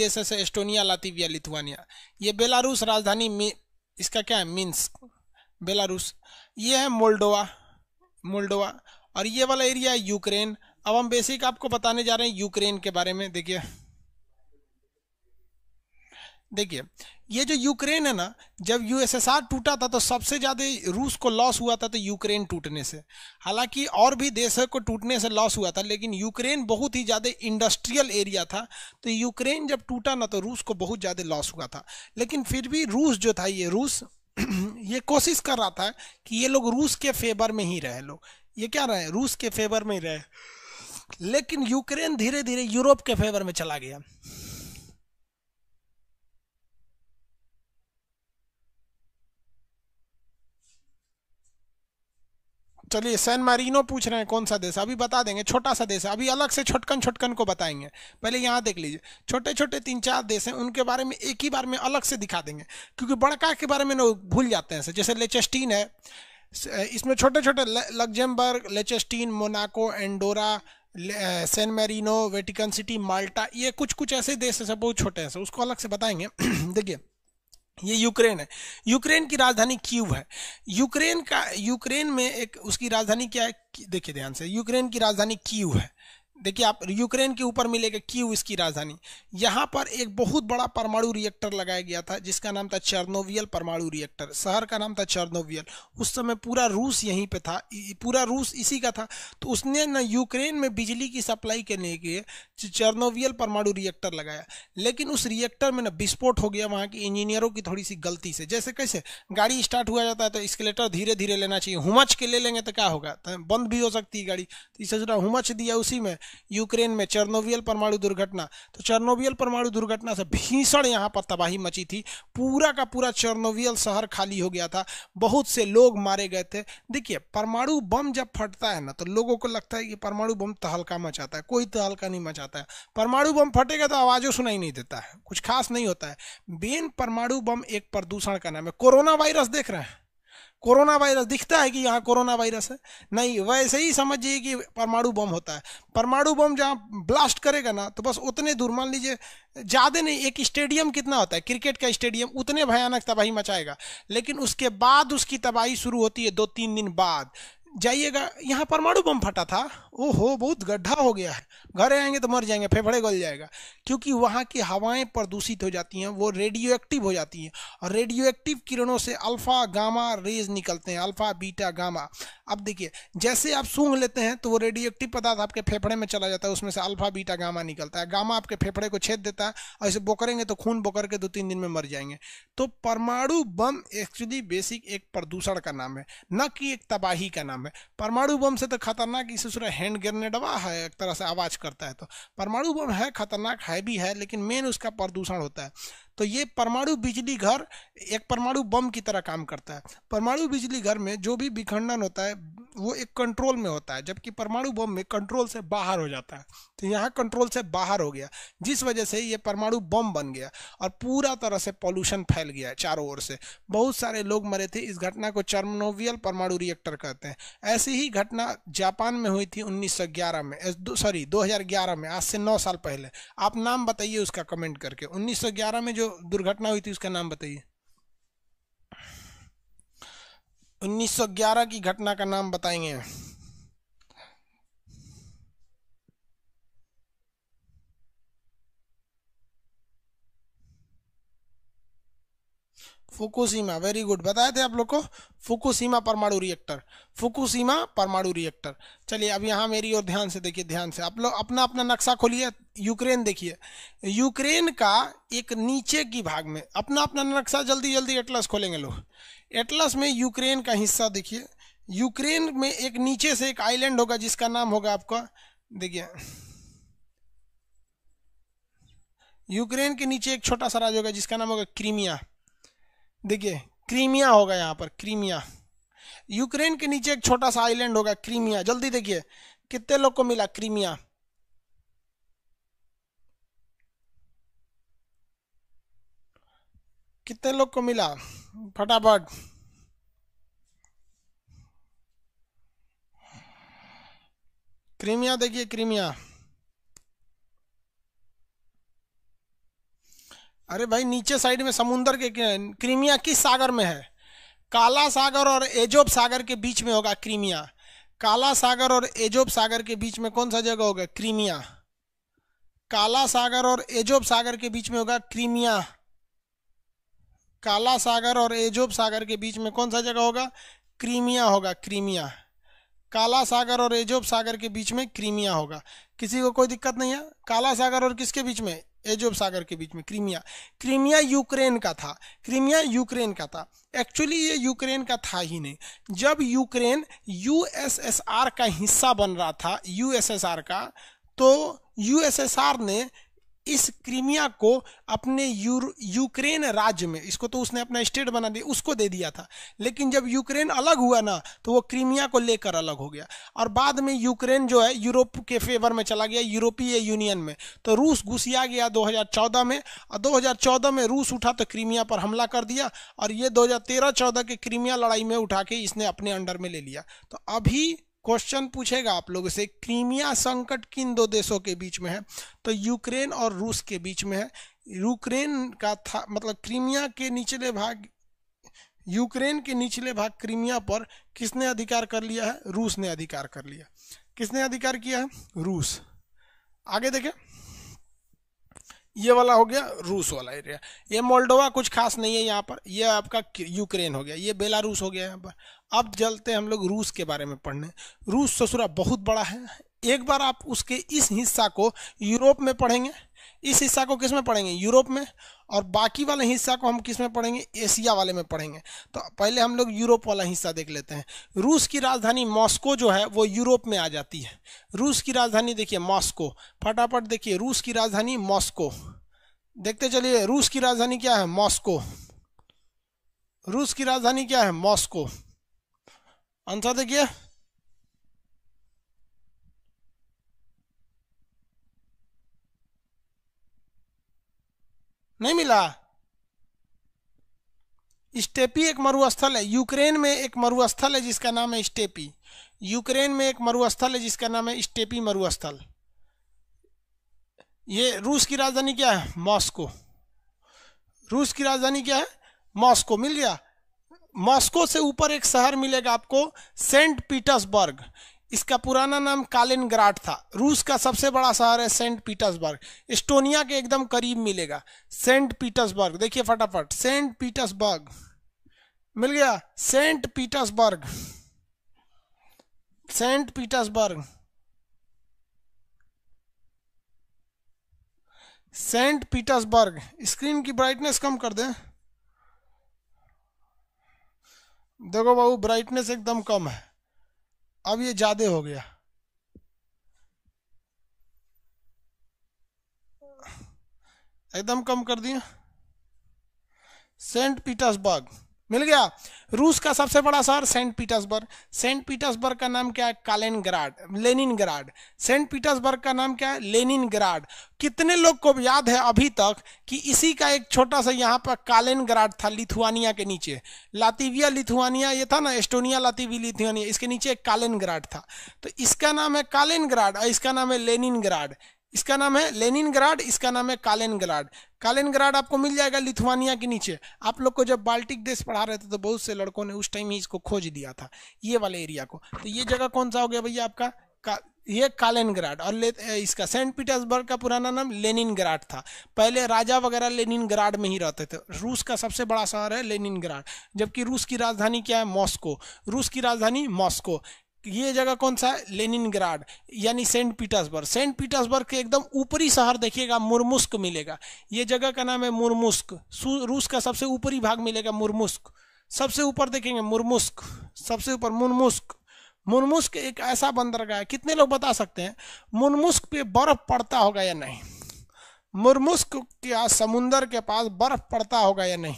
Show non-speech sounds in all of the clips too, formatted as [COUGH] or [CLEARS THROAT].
देश है Estonia, Latvia, Lithuania. ये बेलारूस राजधानी इसका क्या है? Means Belarus. ये है मोल्डोवा मोल्डोवा। और ये वाला एरिया है यूक्रेन। अब हम बेसिक आपको बताने जा रहे हैं यूक्रेन के बारे में। देखिए। देखिए, ये जो यूक्रेन है ना, जब यूएसएसआर टूटा था तो सबसे ज़्यादा रूस को लॉस हुआ था तो यूक्रेन टूटने से। हालाँकि और भी देशों को टूटने से लॉस हुआ था, लेकिन यूक्रेन बहुत ही ज़्यादा इंडस्ट्रियल एरिया था तो यूक्रेन जब टूटा ना तो रूस को बहुत ज़्यादा लॉस हुआ था। लेकिन फिर भी रूस जो था, ये रूस, [CLEARS THROAT] ये कोशिश कर रहा था कि ये लोग रूस के फेवर में ही रहे लोग। ये क्या रहे? रूस के फेवर में ही रहे। लेकिन यूक्रेन धीरे धीरे यूरोप के फेवर में चला गया। चलिए, सैन मारिनो पूछ रहे हैं, कौन सा देश? अभी बता देंगे, छोटा सा देश है। अभी अलग से छोटकन छोटकन को बताएँगे। पहले यहाँ देख लीजिए। छोटे छोटे तीन चार देश हैं, उनके बारे में एक ही बार में अलग से दिखा देंगे। क्योंकि बड़का के बारे में लोग भूल जाते हैं जैसे लेचेस्टीन है इसमें छोटे छोटे Luxembourg, Liechtenstein, Monaco, Andorra San Marino, Vatican City, Malta, ये कुछ कुछ ऐसे देश है बहुत छोटे हैं उसको अलग से बताएँगे। [CLEARS THROAT] देखिए ये यूक्रेन है। यूक्रेन की राजधानी क्यू है। यूक्रेन का, यूक्रेन में एक, उसकी राजधानी क्या है? देखिए ध्यान से, यूक्रेन की राजधानी क्यू है। देखिए आप यूक्रेन के ऊपर मिलेगा क्यू इसकी राजधानी। यहाँ पर एक बहुत बड़ा परमाणु रिएक्टर लगाया गया था, जिसका नाम था चर्नोवियल परमाणु रिएक्टर शहर का नाम था चर्नोवियल उस समय पूरा रूस यहीं पे था पूरा रूस इसी का था। तो उसने ना यूक्रेन में बिजली की सप्लाई करने के लिए चर्नोवियल परमाणु रिएक्टर लगाया। लेकिन उस रिएक्टर में ना विस्फोट हो गया वहाँ की इंजीनियरों की थोड़ी सी गलती से। जैसे कैसे? गाड़ी स्टार्ट हुआ जाता है तो स्केलेटर धीरे धीरे लेना चाहिए। हुमच के ले लेंगे तो क्या होगा? तो बंद भी हो सकती है गाड़ी। तो इसे हुमच दिया उसी में यूक्रेन में चर्नोवियल परमाणु दुर्घटना। तो चर्नोवियल परमाणु दुर्घटना से भीषण यहाँ पर तबाही मची थी। पूरा का पूरा चर्नोवियल शहर खाली हो गया था। बहुत से लोग मारे गए थे। देखिए, परमाणु बम जब फटता है ना तो लोगों को लगता है कि परमाणु बम तहलका मचाता है। कोई तहलका नहीं मचाता है। परमाणु बम फटेगा तो आवाज़ों सुनाई नहीं देता है। कुछ खास नहीं होता है। बेन परमाणु बम एक प्रदूषण का नाम है। कोरोना वायरस देख रहे हैं। कोरोना वायरस दिखता है कि यहाँ कोरोना वायरस है? नहीं, वैसे ही समझिए कि परमाणु बम होता है। परमाणु बम जहाँ ब्लास्ट करेगा ना तो बस उतने दूर, मान लीजिए, ज़्यादा नहीं, एक स्टेडियम कितना होता है, क्रिकेट का स्टेडियम, उतने भयानक तबाही मचाएगा। लेकिन उसके बाद उसकी तबाही शुरू होती है दो तीन दिन बाद। जाइएगा, यहाँ परमाणु बम फटा था। ओहो, बहुत गड्ढा हो गया है। घर आएँगे तो मर जाएँगे फेफड़े गल जाएगा। क्योंकि वहाँ की हवाएँ प्रदूषित हो जाती हैं, वो रेडियो एक्टिव हो जाती हैं और रेडियो एक्टिव किरणों से अल्फ़ा गामा रेज निकलते हैं अल्फ़ा बीटा गामा अब देखिए, जैसे आप सूंघ लेते हैं तो वो रेडियो एक्टिव पदार्थ आपके फेफड़े में चला जाता है, उसमें से अल्फ़ा बीटा गामा निकलता है। गामा आपके फेफड़े को छेद देता है और इसे बोकरेंगे तो खून बोकर के दो तीन दिन में मर जाएँगे। तो परमाणु बम एक्चुअली बेसिक एक प्रदूषण का नाम है, न कि एक तबाही का नाम है। परमाणु बम से तो खतरनाक, इसे हैंड ग्रेनेडवा है, एक तरह से आवाज़ करता है तो। परमाणु बम है, खतरनाक है भी है, लेकिन मेन उसका प्रदूषण होता है। तो ये परमाणु बिजली घर, एक परमाणु बम की तरह काम करता है। परमाणु बिजली घर में जो भी विखंडन होता है वो एक कंट्रोल में होता है, जबकि परमाणु बम में कंट्रोल से बाहर हो जाता है। तो यहाँ कंट्रोल से बाहर हो गया, जिस वजह से ये परमाणु बम बन गया और पूरा तरह से पॉल्यूशन फैल गया चारों ओर से। बहुत सारे लोग मरे थे, इस घटना को चर्मनोवियल परमाणु रिएक्टर कहते हैं। ऐसी ही घटना जापान में हुई थी 1911 में सॉरी 2011 में, आज से नौ साल पहले। आप नाम बताइए उसका कमेंट करके। 1911 में जो दुर्घटना हुई थी, उसका नाम बताइए। 1911 की घटना का नाम बताएँगे। फुकुसीमा वेरी गुड बताए थे आप लोग को? फुकुसीमा परमाणु रिएक्टर फुकुसीमा परमाणु रिएक्टर चलिए, अब यहाँ मेरी और ध्यान से देखिए, ध्यान से। आप लोग अपना अपना नक्शा खोलिए, यूक्रेन देखिए। यूक्रेन का एक नीचे की भाग में अपना अपना नक्शा जल्दी जल्दी एटलस खोलेंगे लोग। एटलस में यूक्रेन का हिस्सा देखिए। यूक्रेन में एक नीचे से एक आइलैंड होगा, जिसका नाम होगा आपका, देखिए। यूक्रेन के नीचे एक छोटा सा राज्य होगा, जिसका नाम होगा क्रीमिया। देखिए, क्रीमिया होगा यहाँ पर, क्रीमिया। यूक्रेन के नीचे एक छोटा सा आइलैंड होगा, क्रीमिया। जल्दी देखिए, कितने लोग को मिला क्रीमिया? कितने लोग को मिला? फटाफट। क्रीमिया देखिए, क्रीमिया। अरे भाई, नीचे साइड में समुंदर के क्रीमिया किस सागर में है? काला सागर और एजोब सागर के बीच में होगा क्रीमिया। काला सागर और एजोब सागर के बीच में कौन सा जगह होगा? क्रीमिया। काला सागर और एजोब सागर के बीच में होगा क्रीमिया। काला सागर और एजोब सागर के बीच में कौन सा जगह होगा? क्रीमिया होगा, क्रीमिया। काला सागर और एजोब सागर के बीच में क्रीमिया होगा। किसी को कोई दिक्कत नहीं है? काला सागर और किसके बीच में? एजोब सागर के बीच में, क्रीमिया। क्रीमिया यूक्रेन का था। क्रीमिया यूक्रेन का था। एक्चुअली ये यूक्रेन का था ही नहीं। जब यूक्रेन यूएसएसआर का हिस्सा बन रहा था, यूएसएसआर का तो यूएसएसआर ने इस क्रीमिया को अपने यूक्रेन राज्य में, इसको तो उसने अपना स्टेट बना दिया, उसको दे दिया था। लेकिन जब यूक्रेन अलग हुआ ना तो वो क्रीमिया को लेकर अलग हो गया। और बाद में यूक्रेन जो है, यूरोप के फेवर में चला गया, यूरोपीय यूनियन में। तो रूस घुसिया गया 2014 में, और 2014 में रूस उठा तो क्रीमिया पर हमला कर दिया, और ये 2013-14 के क्रीमिया लड़ाई में उठा के इसने अपने अंडर में ले लिया। तो अभी क्वेश्चन पूछेगा आप लोगों से, क्रीमिया संकट किन दो देशों के बीच में है? तो यूक्रेन और रूस के बीच में है। यूक्रेन का था मतलब क्रीमिया के निचले भाग, यूक्रेन के निचले भाग क्रीमिया पर किसने अधिकार कर लिया है? रूस ने अधिकार कर लिया। किसने अधिकार किया है? रूस। आगे देखें। ये वाला हो गया रूस वाला एरिया। ये मोल्डोवा कुछ खास नहीं है यहाँ पर। ये आपका यूक्रेन हो गया। ये बेलारूस हो गया यहाँ पर। अब चलते हम लोग रूस के बारे में पढ़ने। रूस ससुरा बहुत बड़ा है। एक बार आप उसके इस हिस्सा को यूरोप में पढ़ेंगे। इस हिस्सा को किसमें पढ़ेंगे? यूरोप में। और बाकी वाले हिस्सा को हम किसमें पढ़ेंगे? एशिया वाले में पढ़ेंगे। तो पहले हम लोग यूरोप वाला हिस्सा देख लेते हैं। रूस की राजधानी मॉस्को जो है, वो यूरोप में आ जाती है। रूस की राजधानी देखिए, मॉस्को। फटाफट देखिए, रूस की राजधानी मॉस्को। देखते चलिए, रूस की राजधानी क्या है? मॉस्को। रूस की राजधानी क्या है? मॉस्को। आंसर देखिए नहीं मिला स्टेपी एक मरुस्थल है यूक्रेन में एक मरुस्थल है जिसका नाम है स्टेपी यूक्रेन में एक मरुस्थल है जिसका नाम है स्टेपी मरुस्थल ये रूस की राजधानी क्या है मॉस्को रूस की राजधानी क्या है मॉस्को मिल गया मॉस्को से ऊपर एक शहर मिलेगा आपको, सेंट पीटर्सबर्ग। इसका पुराना नाम कालिनग्राड था। रूस का सबसे बड़ा शहर है सेंट पीटर्सबर्ग। एस्टोनिया के एकदम करीब मिलेगा। Saint Petersburg. देखिए फटाफट, सेंट पीटर्सबर्ग। मिल गया? Saint Petersburg. Saint Petersburg. Saint Petersburg. Screen की ब्राइटनेस कम कर दें। देखो बाबू ब्राइटनेस एकदम कम है। अब ये ज़्यादा हो गया। एकदम कम कर दिया। Saint Petersburg. मिल गया। रूस का सबसे बड़ा शहर सेंट पीटर्सबर्ग। सेंट पीटर्सबर्ग का नाम क्या है? कालेनग्राड, लेनिनग्राड। सेंट पीटर्सबर्ग का नाम क्या है? लेनिनग्राड। कितने लोग को याद है अभी तक कि इसी का एक छोटा सा यहाँ पर कालेनग्राड था, लिथुआनिया के नीचे। लातिविया, लिथुआनिया, ये था ना, एस्टोनिया, लातिवी, लिथुआनिया, इसके नीचे एक कालेनग्राड था। तो इसका नाम है कालेनग्राड और इसका नाम है लेनिनग्राड। इसका नाम है लेनिनग्राड इसका नाम है कालेनग्राड। कालेनग्राड आपको मिल जाएगा लिथुआनिया के नीचे। आप लोग को जब बाल्टिक देश पढ़ा रहे थे तो बहुत से लड़कों ने उस टाइम ही इसको खोज दिया था ये वाले एरिया को। तो ये जगह कौन सा हो गया भैया आपका? का, ये कालेनग्राड। और इसका सेंट पीटर्सबर्ग का पुराना नाम लेनिनग्राड था। पहले राजा वगैरह लेनिनग्राड में ही रहते थे। रूस का सबसे बड़ा शहर है लेनिनग्राड जबकि रूस की राजधानी क्या है? मॉस्को। रूस की राजधानी मॉस्को। ये जगह कौन सा है? लेनिनग्राड, यानी सेंट पीटर्सबर्ग। सेंट पीटर्सबर्ग के एकदम ऊपरी शहर देखिएगा, मुरमुस्क मिलेगा। ये जगह का नाम है मुरमुस्क। रूस का सबसे ऊपरी भाग मिलेगा मुरमुस्क। सबसे ऊपर देखेंगे मुरमुस्क। सबसे ऊपर मुरमुस्क। मुरमुस्क एक ऐसा बंदरगाह है, कितने लोग बता सकते हैं? मुरमुस्क पे बर्फ़ पड़ता होगा या नहीं? मुरमुस्क के समुन्दर के पास बर्फ़ पड़ता होगा या नहीं?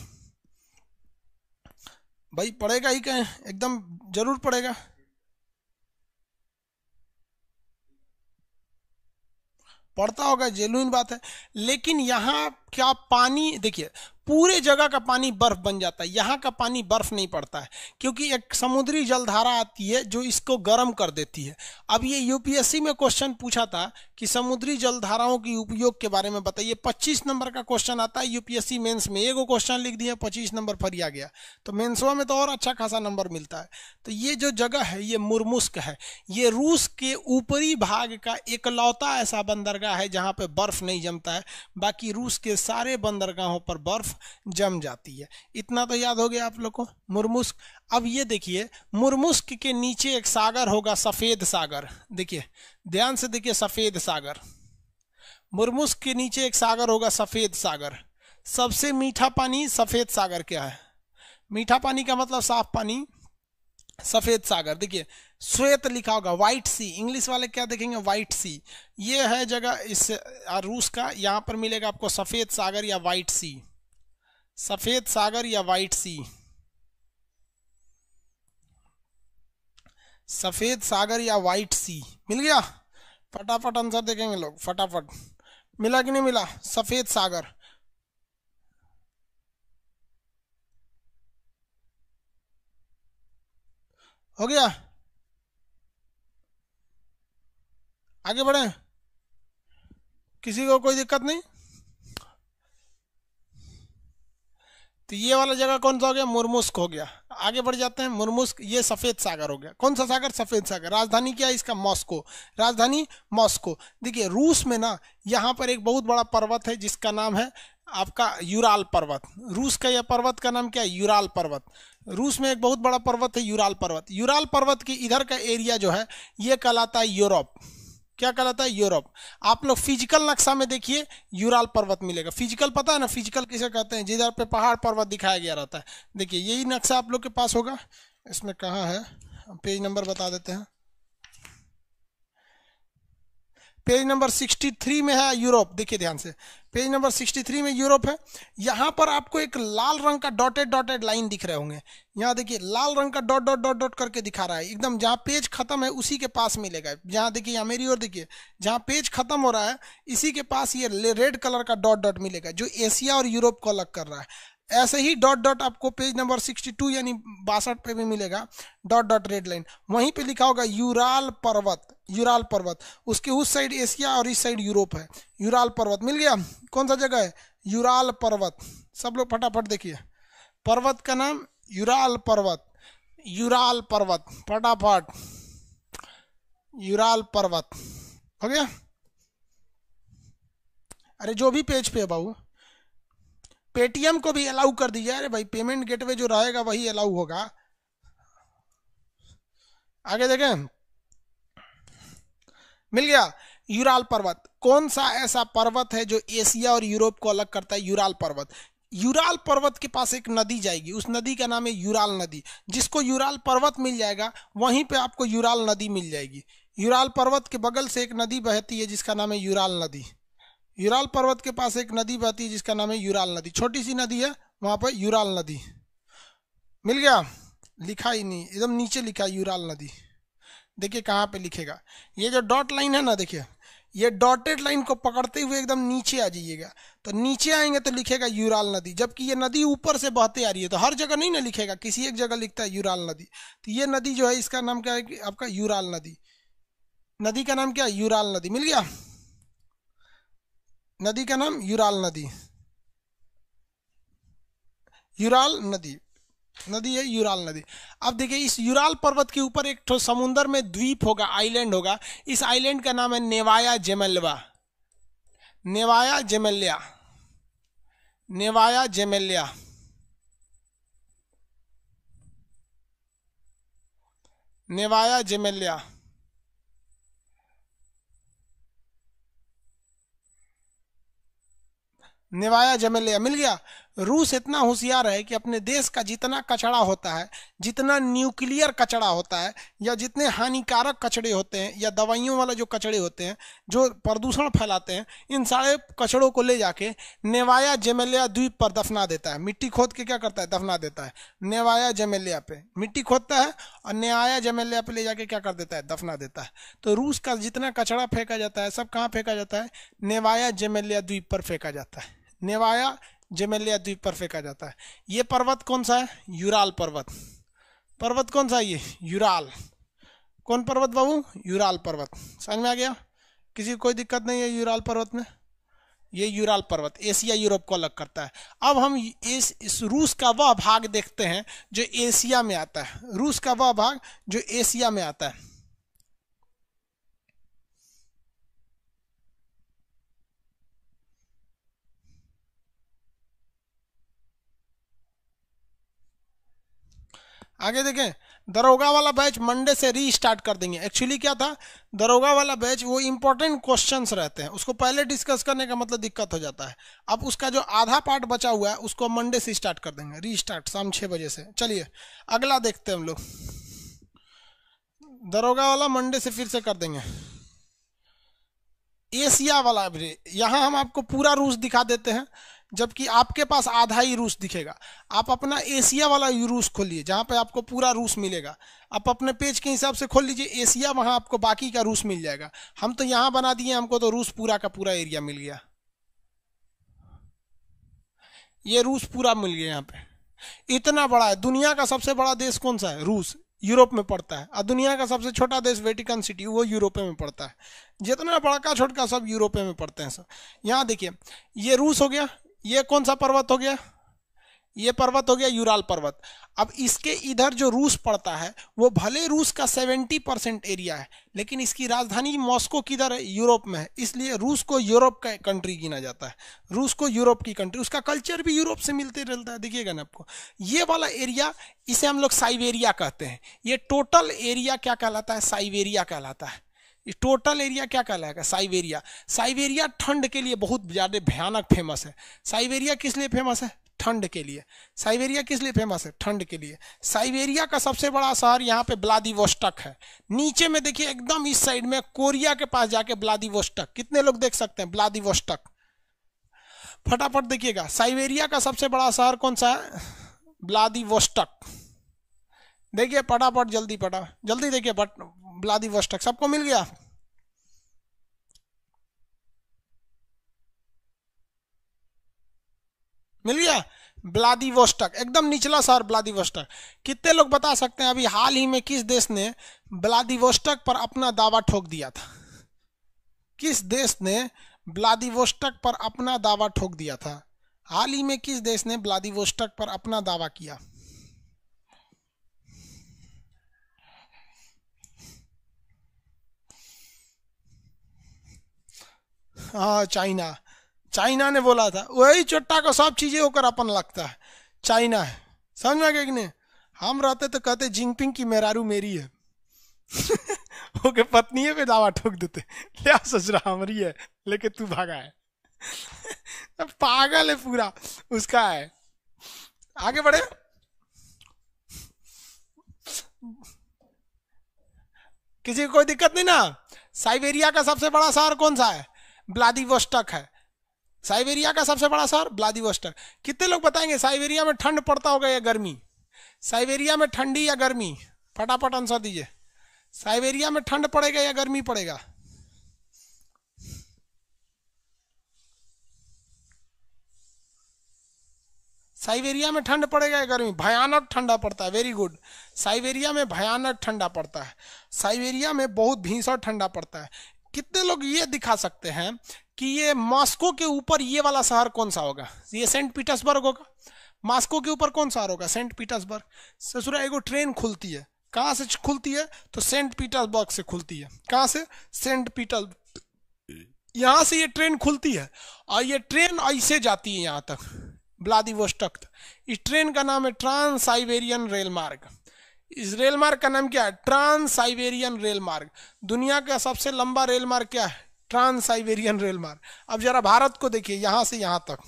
भाई, पड़ेगा ही कहें। एकदम ज़रूर पड़ेगा। पढ़ता होगा जेनुइन बात है। लेकिन यहाँ क्या पानी, देखिए, पूरे जगह का पानी बर्फ़ बन जाता है, यहाँ का पानी बर्फ़ नहीं पड़ता है, क्योंकि एक समुद्री जलधारा आती है जो इसको गर्म कर देती है। अब ये यूपीएससी में क्वेश्चन पूछा था कि समुद्री जलधाराओं की उपयोग के बारे में बताइए। 25 नंबर का क्वेश्चन आता है, यूपीएससी मेंस में एगो क्वेश्चन लिख दिया 25 नंबर फरिया गया। तो मेन्सवा में तो और अच्छा खासा नंबर मिलता है। तो ये जो जगह है, ये मुरमुस्क है, ये रूस के ऊपरी भाग का एकलौता ऐसा बंदरगाह है जहाँ पे बर्फ़ नहीं जमता है। बाकी रूस के सारे बंदरगाहों पर बर्फ़ जम जाती है। इतना तो याद हो गया आप लोग को? मुरमुस्क। अब ये देखिए, मुरमुस्क के नीचे एक सागर होगा, सफ़ेद सागर। देखिए, ध्यान से देखिए, सफ़ेद सागर। मुरमुस्क के नीचे एक सागर होगा, सफ़ेद सागर। सबसे मीठा पानी सफ़ेद सागर क्या है? मीठा पानी का मतलब साफ़ पानी, सफ़ेद सागर। देखिए श्वेत लिखा होगा व्हाइट सी इंग्लिश वाले क्या देखेंगे? व्हाइट सी ये है जगह इस रूस का। यहाँ पर मिलेगा आपको सफ़ेद सागर या व्हाइट सी सफ़ेद सागर या व्हाइट सी सफ़ेद सागर या व्हाइट सी मिल गया? फटाफट आंसर देखेंगे लोग, फटाफट। मिला कि नहीं मिला? सफ़ेद सागर। हो गया? आगे बढ़े। किसी को कोई दिक्कत नहीं? तो ये वाला जगह कौन सा हो गया? मुरमुस्क हो गया। आगे बढ़ जाते हैं। मुरमुस्क, ये सफ़ेद सागर हो गया। कौन सा सागर? सफ़ेद सागर। राजधानी क्या है इसका? मॉस्को। राजधानी मॉस्को। देखिए, रूस में ना, यहाँ पर एक बहुत बड़ा पर्वत है, जिसका नाम है आपका यूराल पर्वत। रूस का यह पर्वत का नाम क्या है? यूराल पर्वत। रूस में एक बहुत बड़ा पर्वत है यूराल पर्वत। यूराल पर्वत की इधर का एरिया जो है, ये कहलाता है यूरोप। क्या कहलाता है? यूरोप। आप लोग फ़िज़िकल नक्शा में देखिए, यूराल पर्वत मिलेगा। फ़िज़िकल पता है ना? फ़िज़िकल किसे कहते हैं? जिधर पे पहाड़ पर्वत दिखाया गया रहता है। देखिए, यही नक्शा आप लोग के पास होगा। इसमें कहाँ है? पेज नंबर बता देते हैं। पेज नंबर 63 में है यूरोप। देखिए ध्यान से। पेज नंबर 63 में यूरोप है। यहाँ पर आपको एक लाल रंग का डॉटेड डॉटेड लाइन दिख रहे होंगे। यहाँ देखिए, लाल रंग का डॉट डॉट डॉट डॉट करके दिखा रहा है। एकदम जहाँ पेज खत्म है, उसी के पास मिलेगा। जहाँ देखिए, यहाँ मेरी ओर देखिए, जहाँ पेज खत्म हो रहा है, इसी के पास ये रेड कलर का डॉट डॉट मिलेगा, जो एशिया और यूरोप को अलग कर रहा है। ऐसे ही डॉट डॉट आपको पेज नंबर 62 यानी बासठ पे भी मिलेगा डॉट डॉट रेड लाइन वहीं पे लिखा होगा, यूराल पर्वत। यूराल पर्वत। उसके उस साइड एशिया और इस साइड यूरोप है। यूराल पर्वत। मिल गया? कौन सा जगह है? यूराल पर्वत। सब लोग फटाफट देखिए। पर्वत का नाम यूराल पर्वत। यूराल पर्वत। फटाफट। यूराल पर्वत। हो गया? अरे जो भी पेज पे है बाबू। पेटीएम को भी अलाउ कर दीजिए। अरे भाई, पेमेंट गेटवे जो रहेगा वही अलाउ होगा। आगे देखें। मिल गया? यूराल पर्वत। कौन सा ऐसा पर्वत है जो एशिया और यूरोप को अलग करता है? यूराल पर्वत। यूराल पर्वत के पास एक नदी जाएगी। उस नदी का नाम है यूराल नदी। जिसको यूराल पर्वत मिल जाएगा, वहीं पे आपको यूराल नदी मिल जाएगी। यूराल पर्वत के बगल से एक नदी बहती है, जिसका नाम है यूराल नदी। यूराल पर्वत के पास एक नदी बहती है, जिसका नाम है यूराल नदी। छोटी सी नदी है, वहाँ पर यूराल नदी। मिल गया? लिखा ही नहीं। एकदम नीचे लिखा यूराल नदी। देखिए कहाँ पे लिखेगा। ये जो डॉट लाइन है ना देखिए, ये डॉटेड लाइन को पकड़ते हुए एकदम नीचे आ जाइएगा। तो नीचे आएँगे तो लिखेगा यूराल नदी, जबकि ये नदी ऊपर से बहते आ रही है तो हर जगह नहीं ना लिखेगा, किसी एक जगह लिखता है यूराल नदी। तो ये नदी जो है, इसका नाम क्या है आपका यूराल नदी। नदी का नाम क्या है? यूराल नदी। मिल गया? नदी का नाम यूराल नदी। यूराल नदी। नदी है, यूराल नदी। अब देखिए, इस यूराल पर्वत के ऊपर एक तो समुन्द्र में द्वीप होगा, आइलैंड होगा। इस आइलैंड का नाम है नेवाया जेमलवा। नेवाया जेमल्या। नेवाया जेमल्या। नेवाया जेमल्या। नेवाया जमेलिया, मिल गया? रूस इतना होशियार है कि अपने देश का जितना कचड़ा होता है, जितना न्यूक्लियर कचड़ा होता है, या जितने हानिकारक कचड़े होते हैं, या दवाइयों वाला जो कचड़े होते हैं, जो प्रदूषण फैलाते हैं, इन सारे कचड़ों को ले जाके नेवाया जेमेलिया द्वीप पर दफना देता है। मिट्टी खोद के क्या करता है? दफना देता है। नेवाया जेमेलिया पे। मिट्टी खोदता है और न्याया जमेलिया पे ले जाके क्या कर देता है? दफना देता है। तो रूस का जितना कचड़ा फेंका जाता है, सब कहाँ फेंका जाता है? नेवाया जेमेलिया द्वीप पर फेंका जाता है। नेवाया जेमेलिया द्वीप पर फेंका जाता है। ये पर्वत कौन सा है? यूराल पर्वत। पर्वत कौन सा है ये? यूराल। कौन पर्वत बाबू? यूराल पर्वत। समझ में आ गया? किसी कोई दिक्कत नहीं है यूराल पर्वत में? ये यूराल पर्वत। एशिया यूरोप को अलग करता है। अब हम इस, इस रूस का वह भाग देखते हैं जो एशिया में आता है। रूस का वह भाग जो एशिया में आता है। आगे देखें, दरोगा वाला बैच मंडे से री स्टार्ट कर देंगे। एक्चुअली क्या था? दरोगा वाला बैच वो इंपॉर्टेंट क्वेश्चंस रहते हैं। उसको पहले डिस्कस करने का मतलब दिक्कत हो जाता है। अब उसका जो आधा पार्ट बचा हुआ है, उसको मंडे से स्टार्ट कर देंगे। री स्टार्ट शाम छः बजे से। चलिए, अगला देखते हैं हम लोग। दरोगा वाला मंडे से फिर से कर देंगे। एशिया वाला यहाँ हम आपको पूरा रूस दिखा देते हैं। जबकि आपके पास आधा ही रूस दिखेगा। आप अपना एशिया वाला रूस खोलिए, जहाँ पे आपको पूरा रूस मिलेगा। आप अपने पेज के हिसाब से खोल लीजिए, एशिया वहाँ आपको बाकी का रूस मिल जाएगा। हम तो यहाँ बना दिए, हमको तो रूस पूरा का पूरा एरिया मिल गया। ये रूस पूरा मिल गया यहाँ पे। इतना बड़ा है, दुनिया का सबसे बड़ा देश कौन सा है? रूस। यूरोप में पड़ता है। और दुनिया का सबसे छोटा देश वेटिकन सिटी, वो यूरोप में पड़ता है। जितना बड़का छोटका सब यूरोप में पड़ते हैं सब। यहाँ देखिए, ये रूस हो गया ये कौन सा पर्वत हो गया? ये पर्वत हो गया यूराल पर्वत। अब इसके इधर जो रूस पड़ता है, वो भले रूस का 70 परसेंट एरिया है, लेकिन इसकी राजधानी मॉस्को किधर है? यूरोप में है। इसलिए रूस को यूरोप का कंट्री गिना जाता है। रूस को यूरोप की कंट्री उसका कल्चर भी यूरोप से मिलते रहता है। देखिएगा ना आपको। ये वाला एरिया इसे हम लोग साइबेरिया कहते हैं। ये टोटल एरिया क्या कहलाता है? साइबेरिया कहलाता है। टोटल एरिया क्या कहलाएगा? साइबेरिया। साइबेरिया ठंड के लिए बहुत ज़्यादा भयानक फ़ेमस है। साइबेरिया किस लिए फ़ेमस है? ठंड के लिए। साइबेरिया किस लिए फ़ेमस है? ठंड के लिए। साइबेरिया का सबसे बड़ा शहर यहाँ पे ब्लादिवोस्टक है। नीचे में देखिए, एकदम इस साइड में कोरिया के पास जाके ब्लादिवोस्टक कितने लोग देख सकते हैं? ब्लादिवोस्टक फटाफट देखिएगा, साइबेरिया का सबसे बड़ा शहर कौन सा है? ब्लादिवोस्टक देखिए फटाफट जल्दी पटा। जल्दी देखिए व्लादिवोस्टक सबको मिल गया? मिल गया? ब्लादिवोस्टक, एकदम निचला शहर ब्लादिवोस्टक। कितने लोग बता सकते हैं, अभी हाल ही में किस देश ने ब्लादिवोस्टक पर अपना दावा ठोक दिया था? किस देश ने ब्लादिवोस्टक पर अपना दावा ठोक दिया था? हाल ही में किस देश ने ब्लादिवोस्टक पर अपना दावा किया? हाँ चाइना। चाइना ने बोला था, वही चोट्टा को सब चीज़ें होकर अपन लगता है। चाइना है। समझ में गए कि नहीं? हम रहते तो कहते जिंगपिंग की मेरारू मेरी है। ओके पत्नी पे दावा ठोक देते क्या सोच रहा हमारी है, लेके तू भागा है। [LAUGHS] पागल है पूरा, उसका है। आगे बढ़े। किसी को कोई दिक्कत नहीं ना? साइबेरिया का सबसे बड़ा शहर कौन सा है? ब्लादिवोस्टक है। साइबेरिया का सबसे बड़ा शहर ब्लादिवोस्टक। कितने लोग बताएँगे, साइबेरिया में ठंड पड़ता होगा या गर्मी? साइबेरिया में ठंडी या गर्मी? फटाफट आंसर दीजिए। साइबेरिया में ठंड पड़ेगा या गर्मी पड़ेगा? साइबेरिया में ठंड पड़ेगा या गर्मी? भयानक ठंडा पड़ता है। वेरी गुड साइबेरिया में भयानक ठंडा पड़ता है। साइबेरिया में बहुत भीषण ठंडा पड़ता है। कितने लोग ये दिखा सकते हैं कि ये मॉस्को के ऊपर ये वाला शहर कौन सा होगा? ये सेंट पीटर्सबर्ग होगा। मॉस्को के ऊपर कौन सा होगा? Saint Petersburg. ससुरा एगो ट्रेन खुलती है। कहाँ से खुलती है? तो सेंट पीटर्सबर्ग से खुलती है। कहाँ से? सेंट पीटर यहाँ से ये ट्रेन खुलती है। और ये ट्रेन ऐसे जाती है यहाँ तक। ब्लादिवोस्टक इस ट्रेन का नाम है ट्रांस साइबेरियन रेल मार्ग। इस रेल मार्ग का नाम क्या है? ट्रांस साइबेरियन रेल मार्ग। दुनिया का सबसे लंबा रेल मार्ग क्या है? ट्रांस साइबेरियन रेल मार्ग। अब जरा भारत को देखिए, यहाँ से यहाँ तक।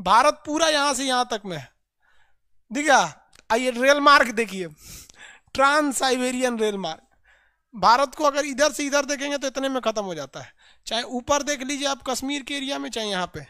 भारत पूरा यहाँ से यहाँ तक में है। दिखा आइए रेल मार्ग देखिए। ट्रांस साइबेरियन रेल मार्ग। भारत को अगर इधर से इधर देखेंगे तो इतने में खत्म हो जाता है। चाहे ऊपर देख लीजिए आप कश्मीर के एरिया में, चाहे यहाँ पे।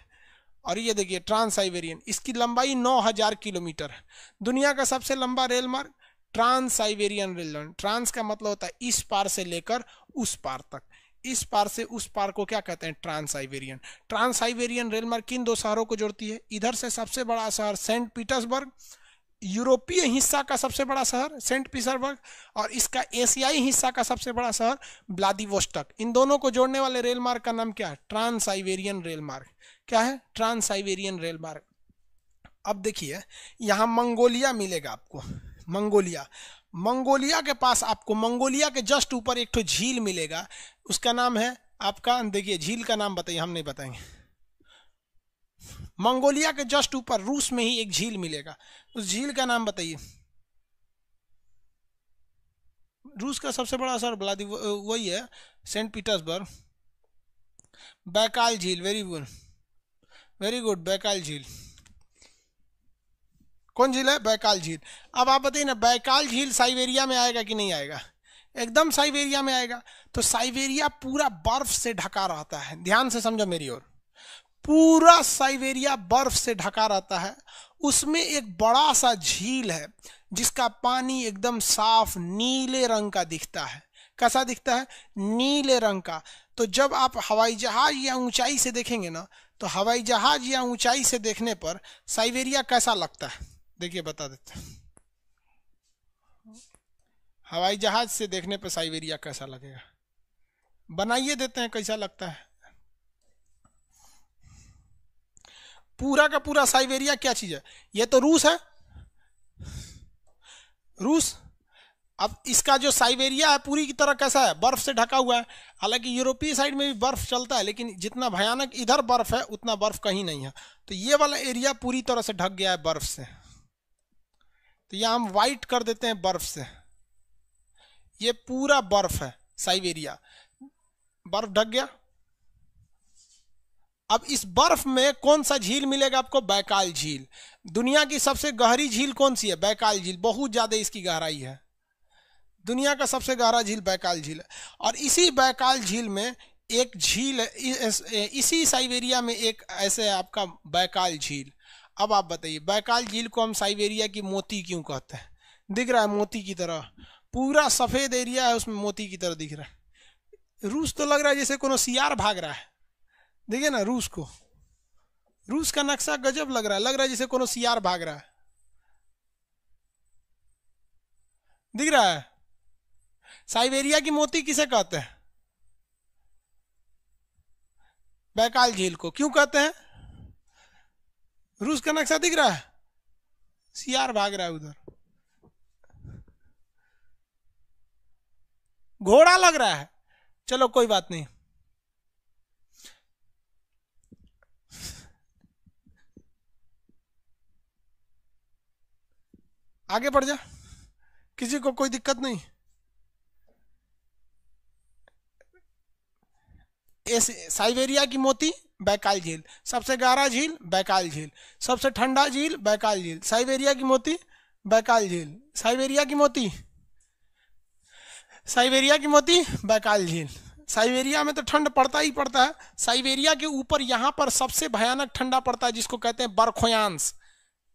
और ये देखिए ट्रांस साइबेरियन इसकी लंबाई 9000 किलोमीटर है। दुनिया का सबसे लंबा रेल मार्ग ट्रांस साइबेरियन रेल ट्रांस का मतलब होता है इस पार से लेकर उस पार तक। इस पार से उस पार को क्या कहते हैं? Trans Siberian trans Siberian rail मार्ग किन दो शहरों को जोड़ती है? इधर से सबसे बड़ा शहर सेंट पीटर्सबर्ग यूरोपीय हिस्सा का सबसे बड़ा शहर सेंट पीटर्सबर्ग और इसका एशियाई हिस्सा का सबसे बड़ा शहर व्लादिवोस्टक इन दोनों को जोड़ने वाले रेल मार्ग का नाम क्या है? ट्रांस साइबेरियन रेल मार्ग। क्या है? ट्रांस साइबेरियन रेल मार्ग अब देखिए, यहाँ मंगोलिया मिलेगा आपको। मंगोलिया। मंगोलिया के पास आपको, मंगोलिया के जस्ट ऊपर एक तो झील मिलेगा। उसका नाम है आपका, देखिए, झील का नाम बताइए, हम नहीं बताएँगे। मंगोलिया के जस्ट ऊपर, रूस में ही एक झील मिलेगा। उस झील का नाम बताइए। रूस का सबसे बड़ा असर ब्लादी वही है, सेंट पीटर्सबर्ग। बैकाल झील very good very good Baikal झील कौन झील है? बैकाल झील अब आप बताइए ना बैकाल झील साइबेरिया में आएगा कि नहीं आएगा? एकदम साइबेरिया में आएगा। तो साइबेरिया पूरा बर्फ़ से ढका रहता है। ध्यान से समझो मेरी ओर। पूरा साइबेरिया बर्फ़ से ढका रहता है। उसमें एक बड़ा सा झील है, जिसका पानी एकदम साफ़ नीले रंग का दिखता है। कैसा दिखता है? नीले रंग का। तो जब आप हवाई जहाज़ या ऊंचाई से देखेंगे ना तो हवाई जहाज़ या ऊंचाई से देखने पर साइबेरिया कैसा लगता है? देखिए, बता देते हवाई जहाज़ से देखने पर साइबेरिया कैसा लगेगा? बनाइए देते हैं कैसा लगता है। पूरा का पूरा साइबेरिया क्या चीज़ है? ये तो रूस है। रूस? अब इसका जो साइबेरिया है, पूरी की तरह कैसा है? बर्फ़ से ढका हुआ है। हालाँकि यूरोपीय साइड में भी बर्फ़ चलता है, लेकिन जितना भयानक इधर बर्फ़ है, उतना बर्फ़ कहीं नहीं है। तो ये वाला एरिया पूरी तरह से ढक गया है बर्फ़ से। तो यह हम वाइट कर देते हैं बर्फ़ से। ये पूरा बर्फ़ है, साइबेरिया। बर्फ़ ढक गया। अब इस बर्फ़ में कौन सा झील मिलेगा आपको? बैकाल झील। दुनिया की सबसे गहरी झील कौन सी है? बैकाल झील। बहुत ज़्यादा इसकी गहराई है। दुनिया का सबसे गहरा झील बैकाल झील है। और इसी बैकाल झील में एक झील इसी साइबेरिया में एक ऐसे आपका बैकाल झील। अब आप बताइए, बैकाल झील को हम साइबेरिया की मोती क्यों कहते हैं? दिख रहा है मोती की तरह। पूरा सफ़ेद एरिया है, उसमें मोती की तरह दिख रहा है। रूस तो लग रहा है जैसे कोनो सियार भाग रहा है। देखिए ना, रूस को। रूस का नक्शा गजब लग रहा है, लग रहा है जैसे कोनो सियार भाग रहा है। दिख रहा है? साइबेरिया की मोती किसे कहते हैं? बैकाल झील को। क्यों कहते हैं? रूस का नक्शा दिख रहा है। सियार भाग रहा है उधर। घोड़ा लग रहा है। चलो, कोई बात नहीं। आगे बढ़ जा। किसी को कोई दिक्कत नहीं। साइबेरिया की मोती, बैकाल झील। सबसे गहरा झील, बैकाल झील। सबसे ठंडा झील, बैकाल झील। साइबेरिया की मोती, बैकाल झील। साइबेरिया की मोती? साइबेरिया की मोती, बैकाल झील। साइबेरिया में तो ठंड पड़ता ही पड़ता है। साइबेरिया के ऊपर यहाँ पर सबसे भयानक ठंडा पड़ता है, जिसको कहते हैं बरखोयांश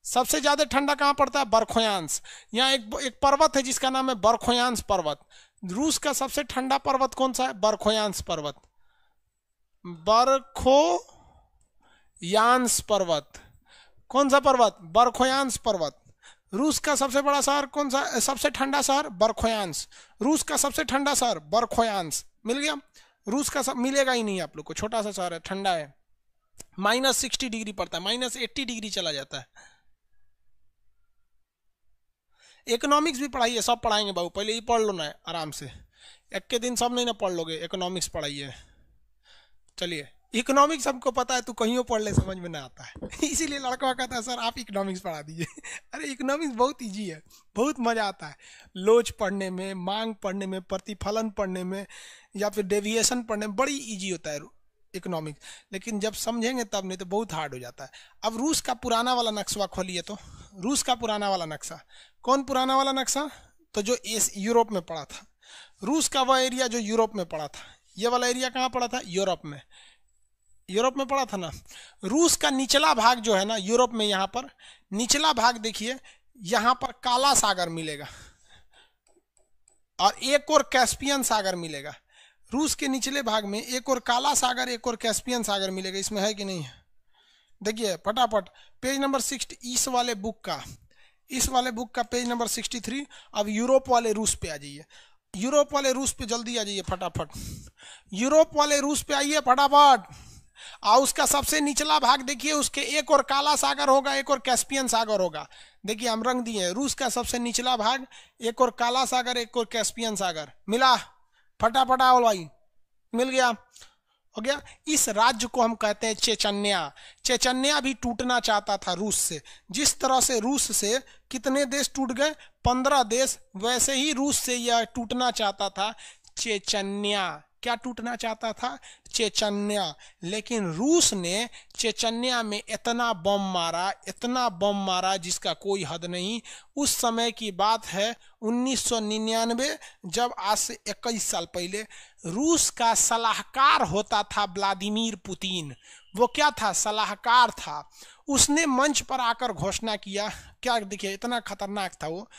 सबसे ज़्यादा ठंडा कहाँ पड़ता है? बरखोयांश यहाँ एक एक पर्वत है, जिसका नाम है बरखोयांश पर्वत। रूस का सबसे ठंडा पर्वत कौन सा है? बरखोयांश पर्वत। बरखो यांस पर्वत। कौन सा पर्वत? बरखोयांश पर्वत। रूस का सबसे बड़ा शहर कौन सा? सबसे ठंडा शहर? बरखोयांश। रूस का सबसे ठंडा शहर? बरखोयांश। मिल गया? रूस का सब मिलेगा ही नहीं आप लोग को। छोटा सा शहर है, ठंडा है। माइनस सिक्सटी डिग्री पड़ता है। माइनस एट्टी डिग्री चला जाता है। इकोनॉमिक्स भी पढ़ाइए, सब पढ़ाएँगे बाबू। पहले ही पढ़ लो ना, आराम से। एक के दिन सब नहीं ना पढ़ लोगे। इकोनॉमिक्स पढ़ाइए। चलिए इकोनॉमिक्स हमको पता है, तू कहीं पढ़ ले, समझ में ना आता है। [LAUGHS] इसीलिए लड़का कहता है, सर, आप इकोनॉमिक्स पढ़ा दीजिए। [LAUGHS] अरे इकोनॉमिक्स बहुत इजी है, बहुत मज़ा आता है। लोच पढ़ने में, मांग पढ़ने में, प्रतिफलन पढ़ने में, या फिर डेविएशन पढ़ने में बड़ी इजी होता है इकोनॉमिक्स लेकिन जब समझेंगे तब नहीं तो बहुत हार्ड हो जाता है। अब रूस का पुराना वाला नक्शा खोलिए तो। रूस का पुराना वाला नक्शा। कौन पुराना वाला नक्शा? तो जो यूरोप में पड़ा था। रूस का वह एरिया जो यूरोप में पड़ा था। ये वाला एरिया कहाँ पड़ा था? यूरोप में। यूरोप में पड़ा था ना? रूस का निचला भाग जो है ना, यूरोप में यहाँ पर, निचला भाग देखिए, यहाँ पर काला सागर मिलेगा। और एक और कैस्पियन सागर मिलेगा। रूस के निचले भाग में एक और काला सागर, एक और कैस्पियन सागर मिलेगा। इसमें है कि नहीं? है देखिए, फटाफट, पेज नंबर सिक्सटी, इस वाले बुक का, इस वाले बुक का पेज नंबर सिक्सटी थ्री, अब यूरोप वाले रूस पे आ जाइए। यूरोप वाले रूस पे जल्दी आ जाइए फटाफट। यूरोप वाले रूस पे आइए फटाफट। और उसका सबसे निचला भाग देखिए, उसके एक और काला सागर होगा, एक और कैस्पियन सागर होगा। देखिए, हम रंग दिए रूस का सबसे निचला भाग, एक और काला सागर, एक और कैस्पियन सागर। मिला? फटाफट आओ भाई। मिल गया। हो गया। इस राज्य को हम कहते हैं चेचन्या। चेचन्या भी टूटना चाहता था रूस से। जिस तरह से रूस से कितने देश टूट गए? पंद्रह देश। वैसे ही रूस से यह टूटना चाहता था चेचन्या। क्या टूटना चाहता था? चेचन्या। लेकिन रूस ने चेचन्या में इतना बम मारा, इतना बम मारा जिसका कोई हद नहीं। उस समय की बात है 1999 जब आज से 21 साल पहले रूस का सलाहकार होता था व्लादिमीर पुतिन। वो क्या था? सलाहकार था। उसने मंच पर आकर घोषणा किया। क्या देखिए, इतना खतरनाक था वो।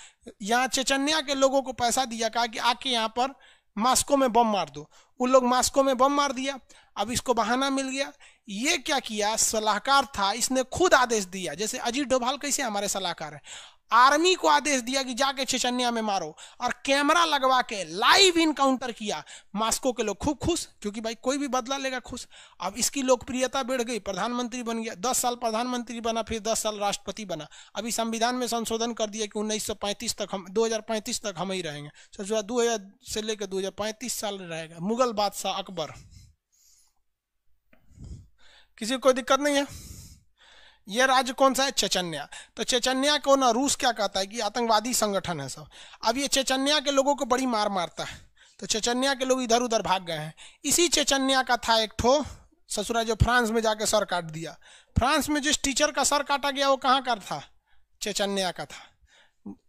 यहाँ चेचन्या के लोगों को पैसा दिया, कहा कि आके यहाँ पर मास्को में बम मार दो। उन लोग मास्को में बम मार दिया, अब इसको बहाना मिल गया। ये क्या किया? सलाहकार था, इसने खुद आदेश दिया। जैसे अजीत डोभाल कैसे हमारे सलाहकार है? आर्मी को आदेश दिया कि जाके चेचन्या में मारो और कैमरा लगवा के लाइव इनकाउंटर किया। मास्को के लोग खूब खुश, क्योंकि भाई कोई भी बदला लेगा खुश। अब इसकी लोकप्रियता बढ़ गई, प्रधानमंत्री बन गया। दस साल प्रधानमंत्री बना, फिर दस साल राष्ट्रपति बना। अभी संविधान में संशोधन कर दिया कि उन्नीस सौ पैंतीस तक हम, दो हज़ार पैंतीस तक हम ही रहेंगे। सोचो दो से लेकर दो हज़ार पैंतीस साल रहेगा। मुगल बादशाह अकबर। किसी को दिक्कत नहीं है? ये राज्य कौन सा है? चेचन्या। तो चेचन्या को ना रूस क्या कहता है कि आतंकवादी संगठन है सब। अब ये चेचन्या के लोगों को बड़ी मार मारता है। तो चेचन्या के लोग इधर उधर भाग गए हैं। इसी चेचन्या का था एक ठो ससुरा जो फ्रांस में जाके सर काट दिया। फ्रांस में जिस टीचर का सर काटा गया, वो कहाँ का था? चेचन्या का था।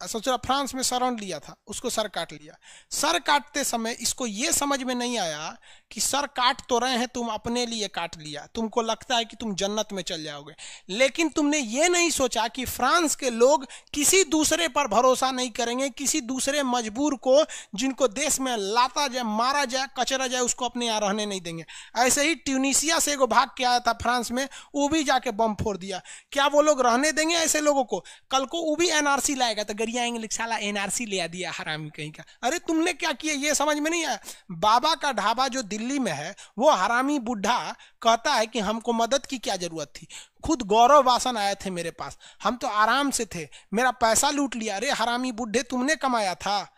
सोचा फ्रांस में शरण लिया था, उसको सर काट लिया। सर काटते समय इसको ये समझ में नहीं आया कि सर काट तो रहे हैं, तुम अपने लिए काट लिया। तुमको लगता है कि तुम जन्नत में चल जाओगे। लेकिन तुमने ये नहीं सोचा कि फ्रांस के लोग किसी दूसरे पर भरोसा नहीं करेंगे, किसी दूसरे मजबूर को, जिनको देश में लाता जाए, मारा जाए, कचरा जाए, उसको अपने यहाँ रहने नहीं देंगे। ऐसे ही ट्यूनिसिया से एगो भाग के आया था फ्रांस में, वो भी जाके बम फोड़ दिया। क्या वो लोग रहने देंगे ऐसे लोगों को? कल को वो भी एनआरसी लाएगा तो गरिया इंग्लिश साला एनआरसी ले दिया हरामी कहीं का। अरे तुमने क्या किया? ये समझ में नहीं आया। बाबा का ढाबा जो दिल्ली में है, वो हरामी बुढ़ा कहता है कि हमको मदद की क्या ज़रूरत थी? खुद गौरव वासन आए थे मेरे पास। हम तो आराम से थे। मेरा पैसा लूट लिया। अरे हरामी बुढ़े, तुमने कमाया था।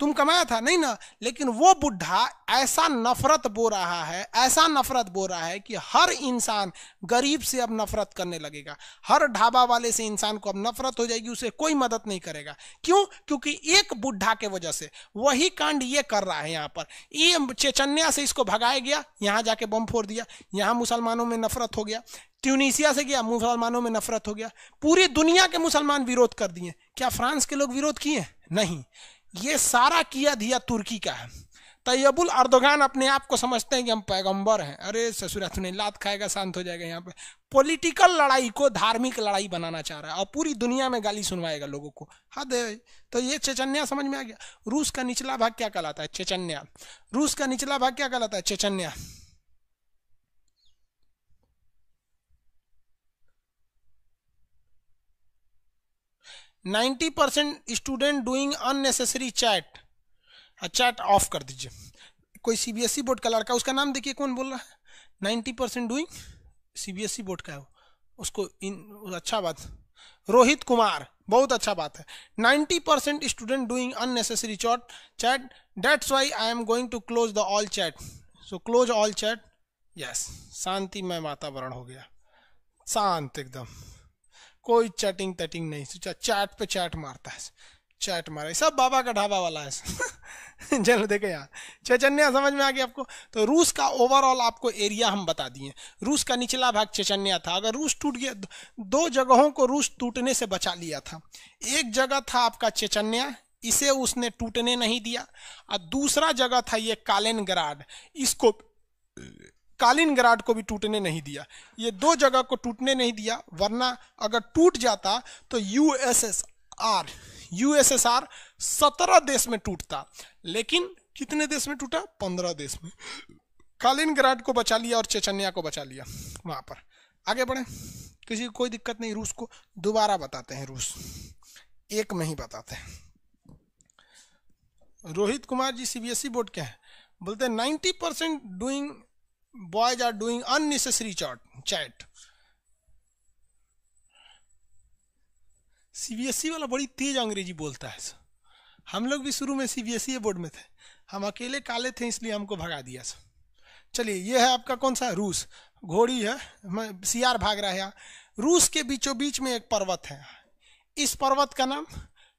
तुम कमाया था? नहीं ना। लेकिन वो बुढ़ा ऐसा नफरत बो रहा है, ऐसा नफरत बो रहा है कि हर इंसान गरीब से अब नफरत करने लगेगा। हर ढाबा वाले से इंसान को अब नफरत हो जाएगी, उसे कोई मदद नहीं करेगा। क्यों? क्योंकि एक बुढ़ा के वजह से। वही कांड ये कर रहा है यहाँ पर। ये चेचन्या से इसको भगाया गया, यहाँ जाके बम फोड़ दिया, यहाँ मुसलमानों में नफरत हो गया ट्यूनिसिया से गया, मुसलमानों में नफरत हो गया। पूरी दुनिया के मुसलमान विरोध कर दिए। क्या फ्रांस के लोग विरोध किए? नहीं। ये सारा किया दिया तुर्की का है। तैयबुल अर्दोगान अपने आप को समझते हैं कि हम पैगंबर हैं। अरे, ससुर ने लात खाएगा, शांत हो जाएगा यहाँ पे। पॉलिटिकल लड़ाई को धार्मिक लड़ाई बनाना चाह रहा है और पूरी दुनिया में गाली सुनवाएगा लोगों को। हद है तो ये चेचन्या समझ में आ गया। रूस का निचला भाग क्या कहलाता है? चेचन्या। रूस का निचला भाग क्या कहलाता है? Chechnya. Ninety percent student doing unnecessary chat chat off कर दीजिए। कोई सीबीएसई बोर्ड का लड़का उसका नाम देखिए कौन बोल रहा है? Ninety percent doing CBSE board का है उसको इन अच्छा बात। रोहित कुमार, बहुत अच्छा बात है। Ninety percent student doing unnecessary chat chat that's why I am going to close the all chat so close all chat yes शांतिमय वातावरण हो गया। शांत एकदम। कोई चैटिंग तैटिंग नहीं, सोचा चैट पे चैट मारता है, चैट मारा। सब बाबा का ढाबा वाला है। [LAUGHS] चलो देखे यार चैचन्या समझ में आ गया आपको? तो रूस का ओवरऑल आपको एरिया हम बता दिए। रूस का निचला भाग चैचन्या था। अगर रूस टूट गया, दो जगहों को रूस टूटने से बचा लिया था। एक जगह था आपका चैचन्या इसे उसने टूटने नहीं दिया। और दूसरा जगह था ये कालेनग्राड। इसको कालिनग्राड को भी टूटने नहीं दिया। ये दो जगह को टूटने नहीं दिया, वरना अगर टूट जाता तो यूएसएसआर यूएसएसआर सत्रह देश में टूटता। लेकिन कितने देश में टूटा? पंद्रह देश में। कालिनग्राड को बचा लिया और चेचन्या को बचा लिया वहाँ पर। आगे बढ़े। किसी कोई दिक्कत नहीं, रूस को दोबारा बताते हैं, रूस। एक में ही बताते हैं। रोहित कुमार जी सीबीएसई बोर्ड के हैं। बोलते हैं ninety percent doing boys are doing unnecessary chat chat CBSE वाला बड़ी तेज अंग्रेज़ी बोलता है हम लोग भी शुरू में सीबीएसई बोर्ड में थे। हम अकेले काले थे, इसलिए हमको भगा दिया चलिए, ये है आपका कौन सा? रूस। घोड़ी है। सियार भाग रहा है रूस के बीचों बीच में एक पर्वत है। इस पर्वत का नाम